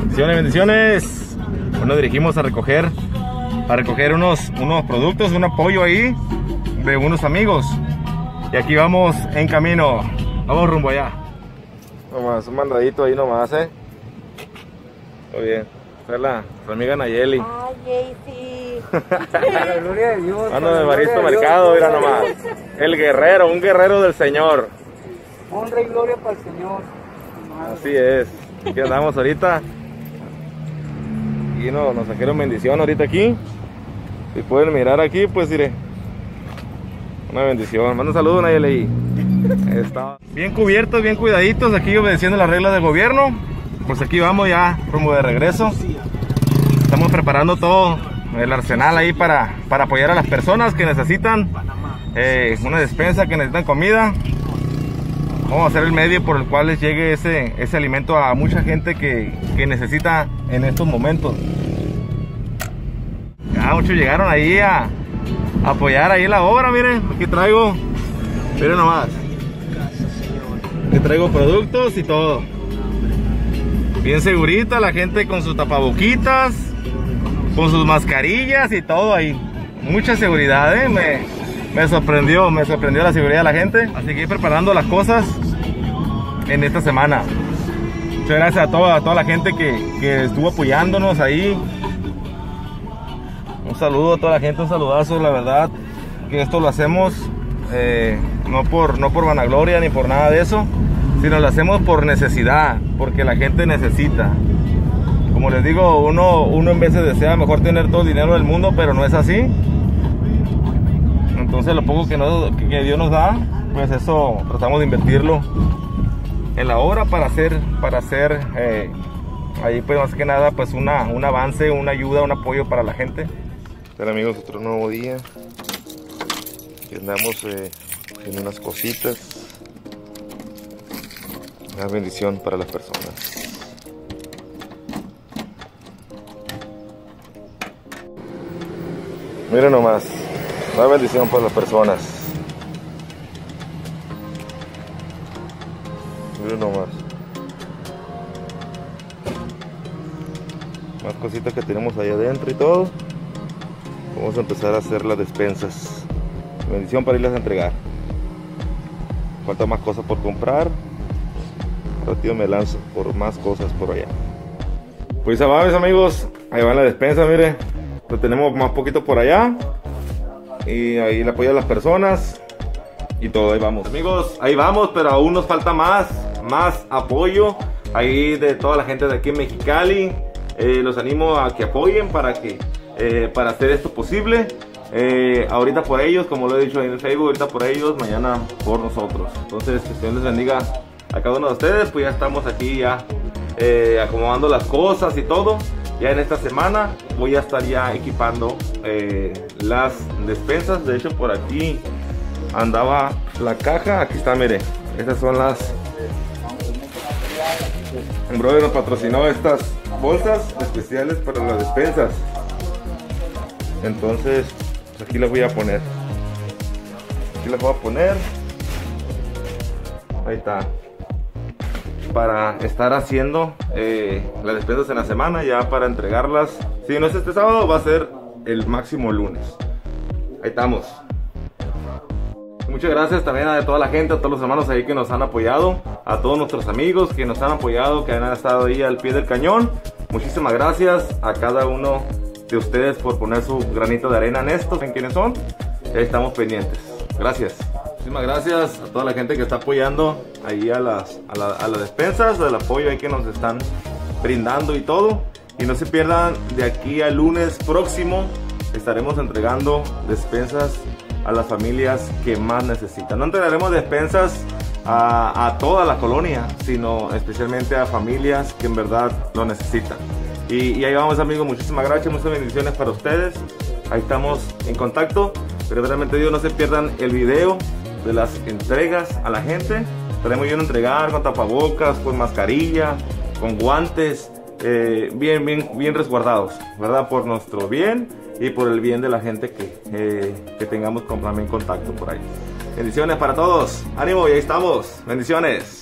Bendiciones, bendiciones. Bueno, dirigimos a recoger, a recoger unos, unos productos, un apoyo ahí de unos amigos. Y aquí vamos en camino. Vamos rumbo allá. Nomás, un mandadito ahí nomás, eh. Muy bien. Esta es la, la amiga Nayeli. Ay, Jaycee. Gloria de Dios. Mano de Baristo Mercado, mira nomás. El guerrero, un guerrero del Señor. Honra y gloria para el Señor. Así es. Aquí andamos ahorita. Y no, nos sacaron bendición ahorita aquí. Si pueden mirar aquí, pues diré. Una bendición. Manda un saludo, Nayeli. está. Bien cubiertos, bien cuidaditos, aquí obedeciendo las reglas del gobierno. Pues aquí vamos ya, rumbo de regreso. Estamos preparando todo el arsenal ahí para, para apoyar a las personas que necesitan eh, una despensa, que necesitan comida. Vamos a hacer el medio por el cual les llegue ese, ese alimento a mucha gente que, que necesita en estos momentos. Ya muchos llegaron ahí a, apoyar ahí la obra, miren, aquí traigo, miren nomás. Aquí traigo productos y todo. Bien segurita, la gente con sus tapaboquitas, con sus mascarillas y todo ahí. Mucha seguridad, ¿eh? Me, me sorprendió, me sorprendió la seguridad de la gente. Así que ir preparando las cosas en esta semana. Muchas gracias a toda, toda la gente que, que estuvo apoyándonos ahí. Un saludo a toda la gente, un saludazo, la verdad que esto lo hacemos eh, no, por, no por vanagloria ni por nada de eso, sino lo hacemos por necesidad, porque la gente necesita. Como les digo, uno, uno en veces desea mejor tener todo el dinero del mundo, pero no es así. Entonces lo poco que, nos- que Dios nos da, pues eso tratamos de invertirlo en la obra para hacer, para hacer eh, ahí pues más que nada pues una, un avance, una ayuda, un apoyo para la gente. Pero amigos, otro nuevo día. Y andamos eh, en unas cositas. Una bendición para las personas. Miren nomás, una bendición para las personas. Miren nomás. Más cositas que tenemos ahí adentro y todo. Vamos a empezar a hacer las despensas. Bendición para irlas a entregar. Falta más cosas por comprar. Rápido me lanzo por más cosas por allá. Pues mis amigos. Ahí va la despensa, mire. Lo tenemos más poquito por allá. Y ahí el apoyo a las personas. Y todo, ahí vamos. Amigos, ahí vamos, pero aún nos falta más. Más apoyo. Ahí de toda la gente de aquí en Mexicali. Eh, los animo a que apoyen para que eh, para hacer esto posible. Eh, ahorita por ellos, como lo he dicho en el Facebook, ahorita por ellos, mañana por nosotros. Entonces, que Dios les bendiga a cada uno de ustedes. Pues ya estamos aquí ya acomodando las cosas y todo. Ya en esta semana voy a estar ya equipando eh, las despensas. De hecho, por aquí andaba la caja. Aquí está, mire. Estas son las. Brother nos patrocinó estas bolsas especiales para las despensas. Entonces, pues aquí las voy a poner. Aquí las voy a poner. Ahí está. Para estar haciendo eh, las despensas en la semana, ya para entregarlas. Si no es este sábado, va a ser el máximo lunes. Ahí estamos. Muchas gracias también a toda la gente, a todos los hermanos ahí que nos han apoyado, a todos nuestros amigos que nos han apoyado, que han estado ahí al pie del cañón. Muchísimas gracias a cada uno de ustedes por poner su granito de arena en esto, en quiénes son. Estamos pendientes. Gracias. Muchísimas gracias a toda la gente que está apoyando ahí a las, a, la- a las despensas, del apoyo ahí que nos están brindando y todo. Y no se pierdan de aquí al lunes próximo estaremos entregando despensas a las familias que más necesitan. No entregaremos despensas a, a toda la colonia, sino especialmente a familias que en verdad lo necesitan. Y, y ahí vamos amigos, muchísimas gracias, muchas bendiciones para ustedes. Ahí estamos en contacto. Pero realmente Dios no se pierdan el video de las entregas a la gente. Estaremos yendo a entregar con tapabocas, con mascarilla, con guantes, eh, bien, bien, bien resguardados, ¿verdad? Por nuestro bien y por el bien de la gente que, eh, que tengamos también contacto por ahí. Bendiciones para todos. Ánimo y ahí estamos. Bendiciones.